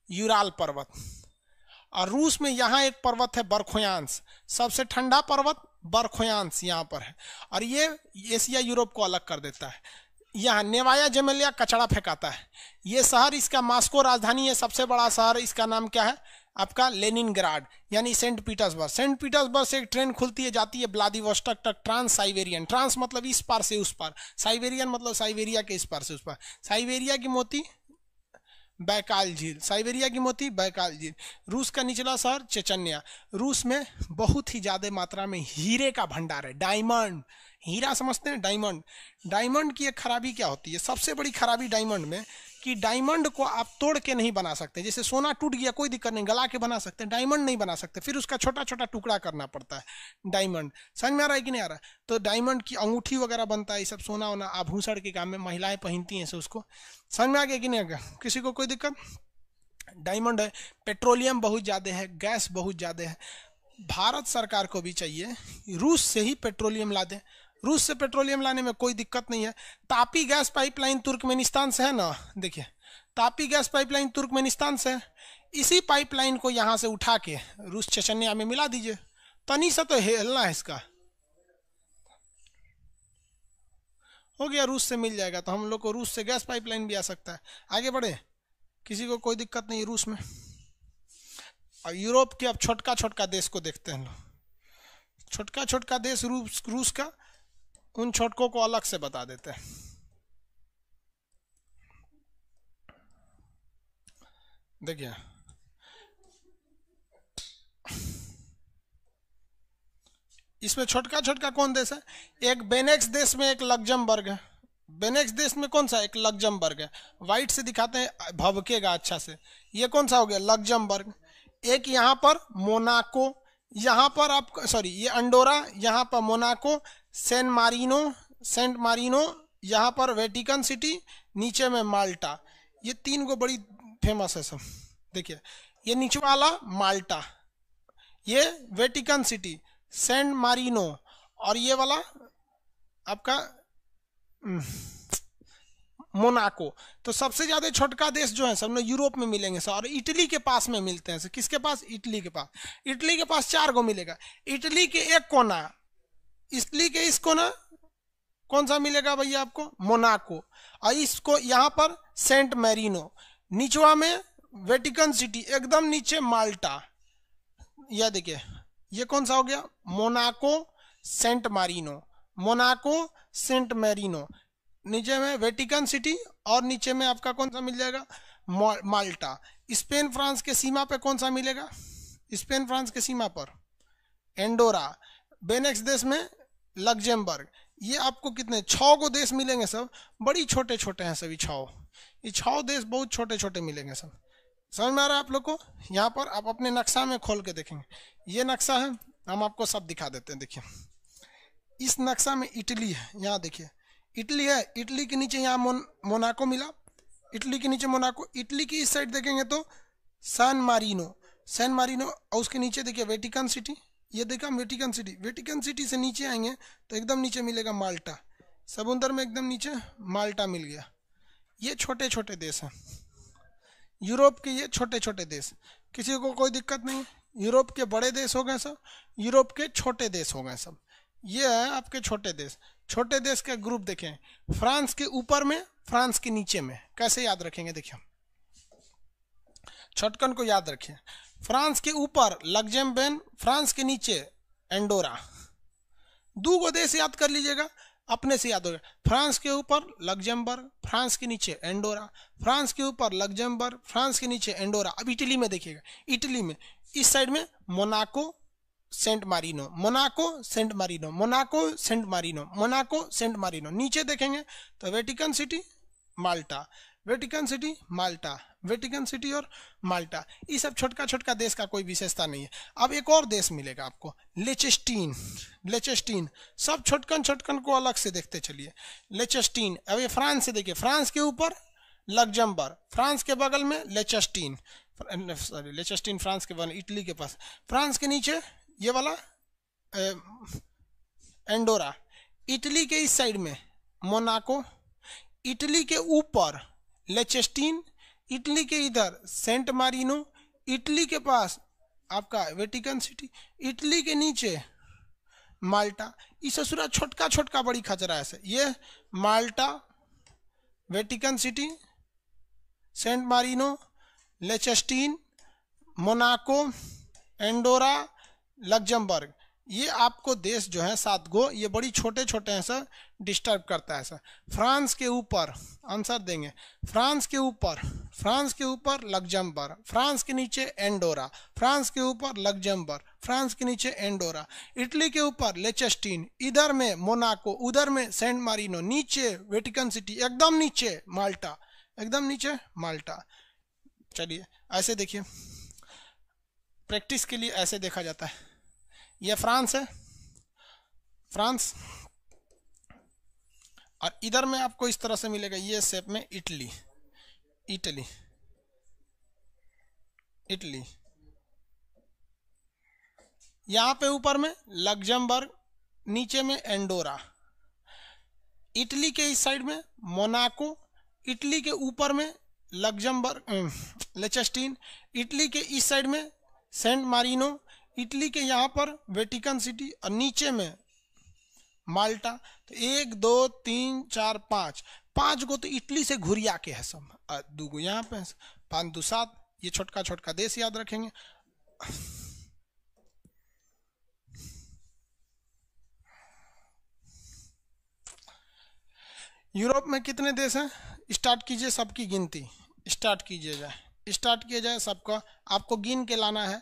यूराल पर्वत। और रूस में यहाँ एक पर्वत है बरखोयांस। सबसे ठंडा पर्वत बरखोयांस यहाँ पर है। और ये एशिया यूरोप को अलग कर देता है। यहाँ नेवाया जमेलिया कचड़ा फेंकाता है। ये शहर इसका मास्को राजधानी है, सबसे बड़ा शहर। इसका नाम क्या है? आपका लेनिनग्राड, यानी सेंट पीटर्सबर्ग। सेंट पीटर्सबर्ग से एक ट्रेन खुलती है, जाती है ब्लादिवोस्टक तक ट्रांस साइबेरियन ट्रांस मतलब इस पार से उस पार। साइबेरियन मतलब साइबेरिया के इस पार से उस पार। साइबेरिया की मोती बैकाल झील, साइबेरिया की मोती बैकाल झील। रूस का निचला शहर चेचन्या। रूस में बहुत ही ज़्यादा मात्रा में हीरे का भंडार है। डायमंड, हीरा समझते हैं डायमंड। डायमंड की एक खराबी क्या होती है? सबसे बड़ी खराबी डायमंड में कि डायमंड को आप तोड़ के नहीं बना सकते। जैसे सोना टूट गया, कोई दिक्कत नहीं, गला के बना सकते, डायमंड नहीं बना सकते, फिर उसका छोटा छोटा टुकड़ा करना पड़ता है, डायमंड। समझ में आ रहा है कि नहीं आ रहा? तो डायमंड की अंगूठी वगैरह बनता है, ये सब सोना वोना आभूषण के काम में महिलाएँ पहनती हैं उसको। समझ में आ गया कि नहीं आ किसी को कोई दिक्कत? डायमंड है, पेट्रोलियम बहुत ज़्यादा है, गैस बहुत ज़्यादा है। भारत सरकार को भी चाहिए, रूस से ही पेट्रोलियम ला दें। रूस से पेट्रोलियम लाने में कोई दिक्कत नहीं है। तापी गैस पाइपलाइन तुर्कमेनिस्तान से है ना? देखिए, तापी गैस पाइपलाइन तुर्कमेनिस्तान से इसी पाइपलाइन को यहाँ से उठा के रूस चचन्या में मिला दीजिए। तनी सा तो हिलना है इसका। हो गया, रूस से मिल जाएगा तो हम लोग को रूस से गैस पाइपलाइन भी आ सकता है। आगे बढ़े। किसी को कोई दिक्कत नहीं रूस में। और यूरोप के अब छोटका छोटका देश को देखते हैं। लोग छोटका छोटका देश रूस रूस का उन छोटकों को अलग से बता देते हैं। देखिए। इसमें छोटका छोटका कौन देश है? एक बेनेक्स देश में एक लग्जमबर्ग है। बेनेक्स देश में कौन सा एक लग्जमबर्ग है? व्हाइट से दिखाते हैं भवकेगा अच्छा से। ये कौन सा हो गया? लग्जमबर्ग एक यहाँ पर मोनाको, यहाँ पर आप, सॉरी, ये अंडोरा, यहाँ पर Monaco Saint Marino Saint Marino, यहाँ पर वेटिकन सिटी, नीचे में माल्टा। ये तीन को बड़ी फ़ेमस है सब। देखिए, ये नीचे वाला माल्टा, ये वेटिकन सिटी, सेंट मारिनो, और ये वाला आपका मोनाको। तो सबसे ज़्यादा छोटका देश जो है, सब ना यूरोप में मिलेंगे सर और इटली के पास में मिलते हैं सर किसके पास? इटली के पास। इटली के पास चार गो मिलेगा। इटली के एक कोना इटली के इस कोना कौन सा मिलेगा भैया आपको? मोनाको। और इसको यहाँ पर सेंट मैरिनो। निचवा में वेटिकन सिटी, एकदम नीचे माल्टा। यह देखिए, ये कौन सा हो गया? Monaco, Saint Marino. Monaco, Saint Marino. नीचे में वेटिकन सिटी और नीचे में आपका कौन सा मिल जाएगा? माल्टा। स्पेन, फ्रांस के सीमा पे कौन सा मिलेगा? स्पेन, फ्रांस के सीमा पर। एंडोरा। बेनेक्स देश में लग्जेमबर्ग। ये आपको कितने छः गो देश मिलेंगे सब। बड़ी छोटे छोटे हैं सभी छः ये छः देश बहुत छोटे छोटे मिलेंगे सब। समझ में आ रहा है आप लोग को? यहाँ पर आप अपने नक्शा में खोल के देखेंगे। ये नक्शा है हम आपको सब दिखा देते हैं देखिए। इस नक्शा में इटली है यहाँ देखिए। इटली है इटली के नीचे यहाँ मोन, मोनाको मिला। इटली के नीचे मोनाको इटली की इस साइड देखेंगे तो सैन मारिनो। सैन मारिनो और उसके नीचे देखिए वेटिकन सिटी। ये देखा वेटिकन सिटी वेटिकन सिटी से नीचे आएँगे तो एकदम नीचे मिलेगा माल्टा। समुंदर में एकदम नीचे माल्टा मिल गया। ये छोटे छोटे देश हैं। यूरोप के ये छोटे छोटे देश। किसी को कोई दिक्कत नहीं यूरोप के बड़े देश हो गए सब। यूरोप के छोटे देश हो गए सब। ये है आपके छोटे देश। छोटे देश का ग्रुप देखें। फ्रांस के ऊपर में, फ्रांस के नीचे में। कैसे याद रखेंगे, देखिए छटकन को याद रखिए फ्रांस के ऊपर लग्जेमबेन फ्रांस के नीचे, एंडोरा। दो गो देश याद कर लीजिएगा, अपने से याद हो गया। फ्रांस के ऊपर, लग्जमबर्ग, फ्रांस के नीचे, एंडोरा। फ्रांस के ऊपर, लग्जमबर्ग, फ्रांस के नीचे, एंडोरा। अब इटली में देखिएगा। इटली में, इस साइड में Monaco, Saint Marino. Monaco, Saint Marino. Monaco, Saint Marino. Monaco, Saint Marino. नीचे देखेंगे तो Vatican City, Malta. Vatican City Malta Vatican City और माल्टा ये सब छोटका छोटका देश का कोई विशेषता नहीं है। अब एक और देश मिलेगा आपको। लेचेस्टीन लेचेस्टीन सब छोटकन छोटकन को अलग से देखते चलिए। लेचेस्टीन अब ये फ्रांस से देखिए। फ्रांस के ऊपर लग्जमबर्ग फ्रांस के बगल में लेचेस्टीन सॉरी लेचेस्टीन फ्रांस के बगल इटली के पास। फ्रांस के नीचे ये वाला एंडोरा इटली के इस साइड में मोनाको इटली के ऊपर लेचेस्टीन, इटली के इधर, सेंट मारिनो, इटली के पास, आपका वेटिकन सिटी, इटली के नीचे, माल्टा। ये ससुरा छोटका छोटका, बड़ी खचरा है ये Malta, Vatican City, Saint Marino, Liechtenstein, Monaco, Andorra, Luxembourg. ये आपको देश जो है सात गो, ये बड़ी छोटे छोटे हैं सर डिस्टर्ब करता है सर। फ्रांस के ऊपर, आंसर देंगे। फ्रांस के ऊपर, फ्रांस के ऊपर लग्जमबर्ग, फ्रांस के नीचे एंडोरा, फ्रांस के ऊपर लग्जमबर्ग, फ्रांस के नीचे एंडोरा, इटली के ऊपर लेचेस्टीन, इधर में मोनाको, उधर में सेंट मारिनो, नीचे वेटिकन सिटी, एकदम नीचे माल्टा, एकदम नीचे माल्टा। चलिए, ऐसे देखिए। प्रैक्टिस के लिए ऐसे देखा जाता है। ये फ्रांस है। फ्रांस। और इधर में आपको इस तरह से मिलेगा, ये शेप में इटली। इटली। इटली। यहाँ पे ऊपर में लग्जमबर्ग, नीचे में एंडोरा। इटली के इस साइड में मोनाको, इटली के ऊपर में लग्जमबर्ग लेचेस्टीन, इटली के इस साइड में सेंट मारिनो इटली के यहाँ पर वेटिकन सिटी और नीचे में माल्टा। तो एक, दो, तीन, चार, पाँच। पाँच गो तो इटली से घुरिया के है सब। दो गो यहाँ पे पाँच दो सात, ये छोटका छोटका देश याद रखेंगे। यूरोप में कितने देश हैं? स्टार्ट कीजिए सबकी गिनती। स्टार्ट कीजिए जाए। स्टार्ट किया जाए सबका। आपको गिन के लाना है।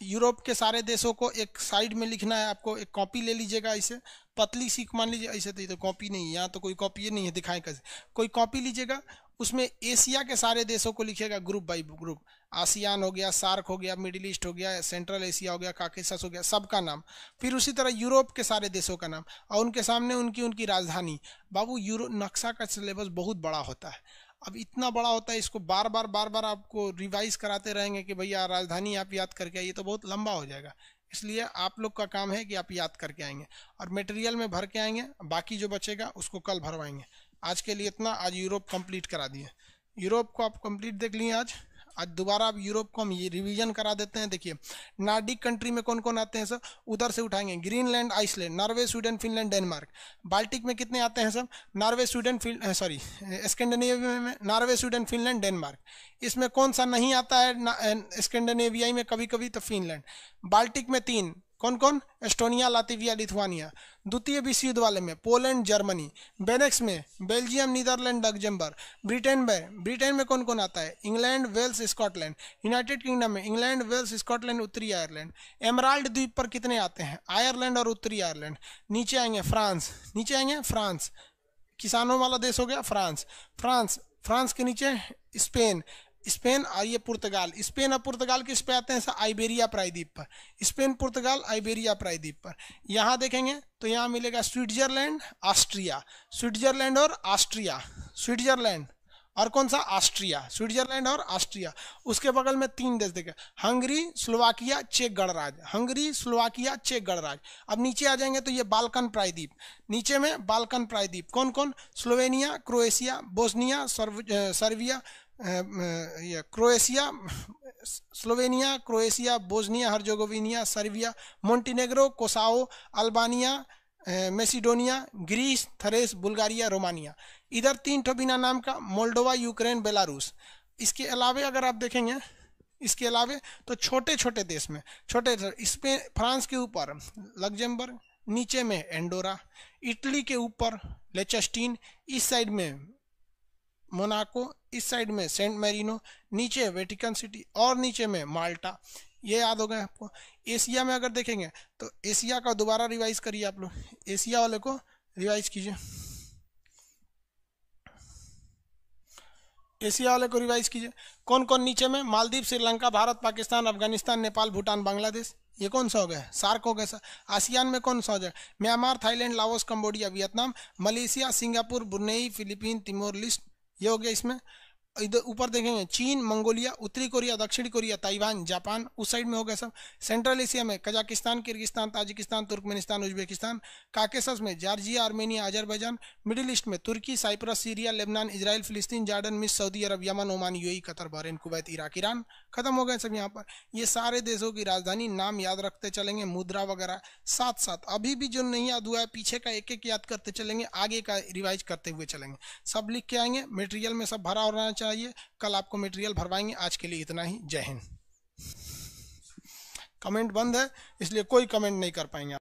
यूरोप के सारे देशों को एक साइड में लिखना है, आपको एक कॉपी ले लीजिएगा इसे। पतली सीख मान लीजिए, ऐसे तो ये तो कॉपी नहीं है, यहाँ तो कोई कॉपी नहीं है, दिखाएँ कैसे। कोई कॉपी लीजिएगा, उसमें एशिया के सारे देशों को लिखिएगा ग्रुप बाई ग्रुप आसियान हो गया, सार्क हो गया, मिडिल ईस्ट हो गया सेंट्रल एशिया हो गया काकेसस हो गया, सबका नाम। फिर उसी तरह यूरोप के सारे देशों का नाम, और उनके सामने उनकी उनकी राजधानी। बाबू, यूरो नक्शा का सिलेबस बहुत बड़ा होता है। अब इतना बड़ा होता है, इसको बार बार बार बार आपको रिवाइज कराते रहेंगे कि भैया राजधानी आप याद करके आइए तो बहुत लंबा हो जाएगा। इसलिए आप लोग का काम है कि आप याद करके आएँगे और मटेरियल में भर के आएँगे, बाकी जो बचेगा उसको कल भरवाएँगे। आज के लिए इतना, आज यूरोप कंप्लीट करा दिए। यूरोप को आप कंप्लीट देख लिए आज? आज दोबारा अब यूरोप को हम ये रिवीजन करा देते हैं। देखिए, नार्डिक कंट्री में कौन कौन आते हैं सर उधर से उठाएँगे। Greenland, Iceland, Norway, Sweden, Finland, Denmark. Baltic में कितने आते हैं सब? नॉर्वे, स्वीडन सॉरी स्कैंडिनेविया में, नॉर्वे, स्वीडन, फिनलैंड, डेनमार्क। इसमें कौन सा नहीं आता है? स्कैंडनेविया में कभी कभी तो फिनलैंड। बाल्टिक में तीन कौन कौन? Estonia, Latvia, Lithuania. द्वितीय विश्व युद्ध वाले में पोलैंड, जर्मनी। बेनेक्स में बेल्जियम, नीदरलैंड, लग्जमबर्ग। ब्रिटेन में ब्रिटेन में कौन कौन आता है? England, Wales, Scotland. United Kingdom में इंग्लैंड, वेल्स, स्कॉटलैंड, उत्तरी आयरलैंड। एमराल्ड द्वीप पर कितने आते हैं? आयरलैंड और उत्तरी आयरलैंड। नीचे आएँगे फ्रांस। नीचे आएँगे फ्रांस। किसानों वाला देश हो गया फ्रांस। फ्रांस। फ्रांस के नीचे स्पेन। स्पेन और ये पुर्तगाल। स्पेन और पुर्तगाल किस पे आते हैं आइबेरिया प्रायद्वीप पर। स्पेन, पुर्तगाल, आइबेरिया प्रायद्वीप पर। यहाँ देखेंगे तो यहाँ मिलेगा स्विट्जरलैंड ऑस्ट्रिया स्विट्जरलैंड और ऑस्ट्रिया स्विट्जरलैंड। और कौन सा? ऑस्ट्रिया स्विट्जरलैंड और ऑस्ट्रिया उसके बगल में तीन देश देखे। हंगरी, स्लोवाकिया, चेक गणराज हंगरी, स्लोवाकिया, चेक गणराज अब नीचे आ जाएँगे तो ये बालकन प्रायद्वीप। नीचे में बालकन प्रायद्वीप। कौन कौन स्लोवेनिया, क्रोएशिया, बोस्निया सर्विया ये Croatia Slovenia Croatia Bosnia Herzegovina Serbia Montenegro Kosovo Albania Macedonia Greece Thrace Bulgaria Romania इधर तीन ठो बिना नाम का मोल्डोवा, यूक्रेन, बेलारूस। इसके अलावे अगर आप देखेंगे, इसके अलावे तो छोटे छोटे देश में, छोटे इसमें फ्रांस के ऊपर लग्जमबर्ग, नीचे में एंडोरा, इटली के ऊपर लेचस्टीन, इस साइड में मोनाको, इस साइड में सेंट मेरिनो, नीचे वेटिकन सिटी और नीचे में माल्टा। ये याद हो गए आपको। एशिया में अगर देखेंगे तो एशिया का दोबारा रिवाइज करिए आप लोग। एशिया वाले को रिवाइज कीजिए। एशिया वाले को रिवाइज कीजिए। कौन कौन नीचे में? मालदीव, श्रीलंका, भारत, पाकिस्तान, अफ़गानिस्तान, नेपाल, भूटान, बांग्लादेश। ये कौन सा हो गया? सार्क हो गया सर। आसियान में कौन सा हो जाए Myanmar, Thailand, Laos, Cambodia, Vietnam, Malaysia, Singapore Brunei Philippine, Timor list ये हो गया इसमें। इधर ऊपर देखेंगे चीन, मंगोलिया, उत्तरी कोरिया, दक्षिणी कोरिया, ताइवान, जापान, उस साइड में हो गया सब। सेंट्रल एशिया में Kazakhstan, Kyrgyzstan, Tajikistan, Turkmenistan, Uzbekistan, Caucasus में Georgia, Armenia, Azerbaijan, Middle East में तुर्की, साइप्रस, सीरिया, लेबनान इसराइल फिलिस्तीन, जार्डन मिस सऊदी अरब, Yemen, Oman, UAE, Qatar, Bahrain, Kuwait, Iraq, Iran. खत्म हो गए सब यहाँ पर। ये सारे देशों की राजधानी नाम याद रखते चलेंगे, मुद्रा वगैरह साथ साथ अभी भी जो नहीं याद हुआ है, पीछे का एक एक याद करते चलेंगे, आगे का रिवाइज करते हुए चलेंगे। सब लिख के आएँगे, मटेरियल में सब भरा होना चाहिए। चाहिए कल आपको मटेरियल भरवाएँगे। आज के लिए इतना ही। जय हिंद। कमेंट बंद है, इसलिए कोई कमेंट नहीं कर पाएँगे